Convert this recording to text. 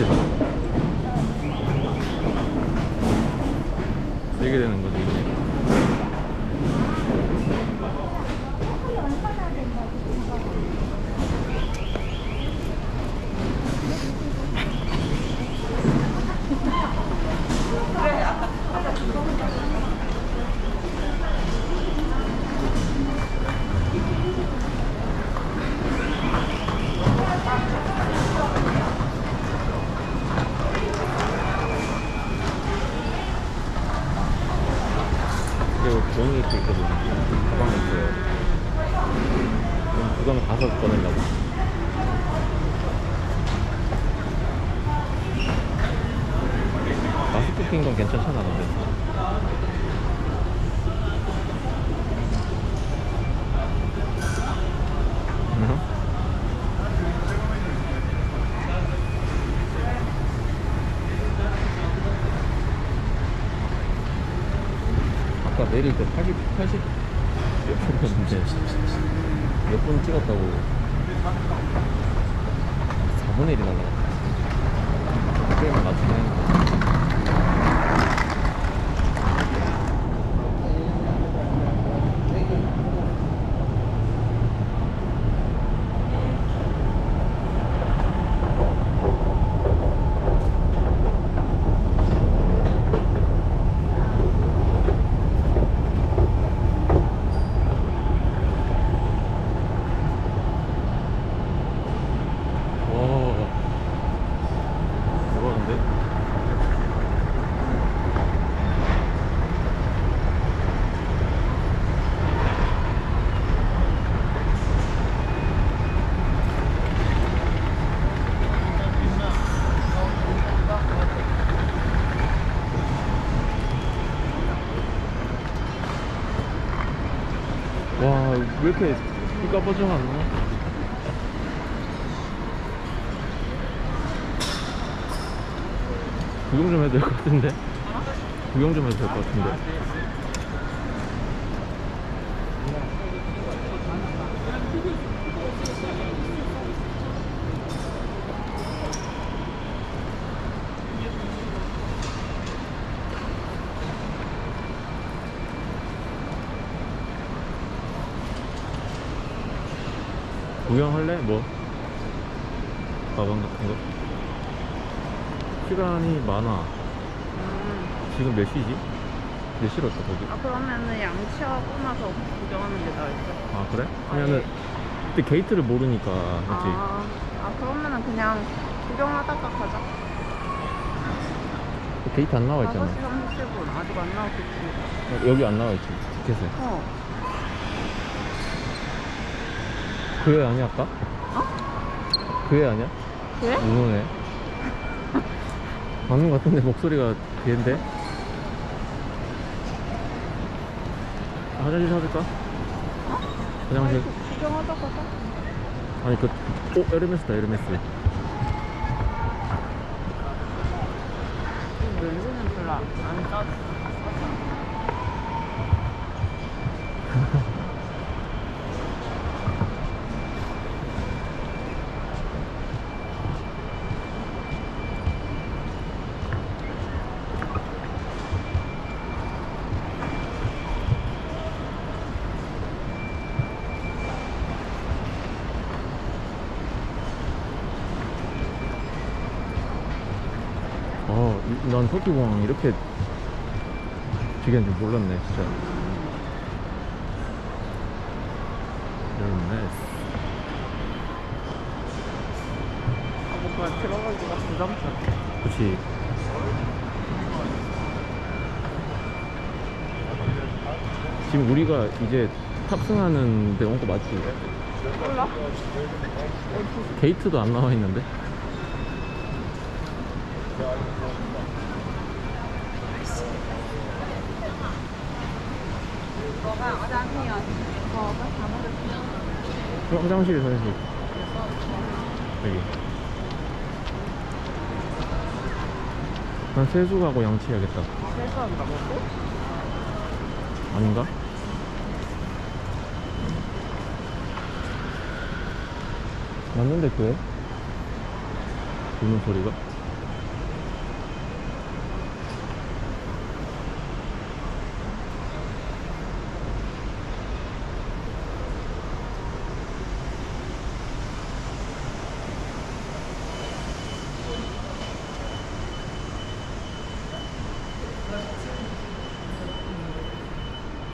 이게 되는 거지, 종이 이렇게 있거든요. 가방에 있어요. 그럼 그거는 가서 꺼내려고. 마스크 낀건 괜찮잖아, 근데. 내릴 때 80, 80몇 프로였는데. 몇 분 찍었다고. 4분의 1이 날라갔다. 게임을 맞추긴 했는데 와 대박인데? 와, 왜 이렇게 비가 빠져 않나? 구경 좀 해도 될 것 같은데? 구경 좀 해도 될 것 같은데? 구경할래? 뭐? 가방 같은 거? 시간이 많아. 음. 지금 몇 시지? 몇 시로 왔어 거기? 아 그러면은 양치하고 나서 구경하는 게 나을까? 아 그래? 그러면은 그때 게이트를 모르니까 그렇지? 아, 아 그러면은 그냥 구경하다가 가자. 게이트 안 나와 5시 있잖아 30분 아직 안 나왔겠지. 여기 안 나와 있지 티켓에 어. 그애 아니야 아까? 어? 그애 아니야? 그래? 우는 애 맞는 것 같은데 목소리가 걔인데? 아, 화장실 찾을까? 화장실 아니, 그 구경하다가. 아니 그 오, 에르메스다 에르메스 렌즈는 별로 안 짜. 어, 이- 난 토끼공항 이렇게 지게인 줄 몰랐네, 진짜. 아 뭔가 들어가기가 부담스러워. 그치. 지금 우리가 이제 탑승하는 데 온 거 맞지? 몰라? 게이트도 안 나와 있는데? 어, 다 먹었어. 어, 화장실, 화장실. 여기. 난 세수 가고 양치해야겠다. 세수한다고 또? 아닌가? 맞는데 그래? 우는 소리가?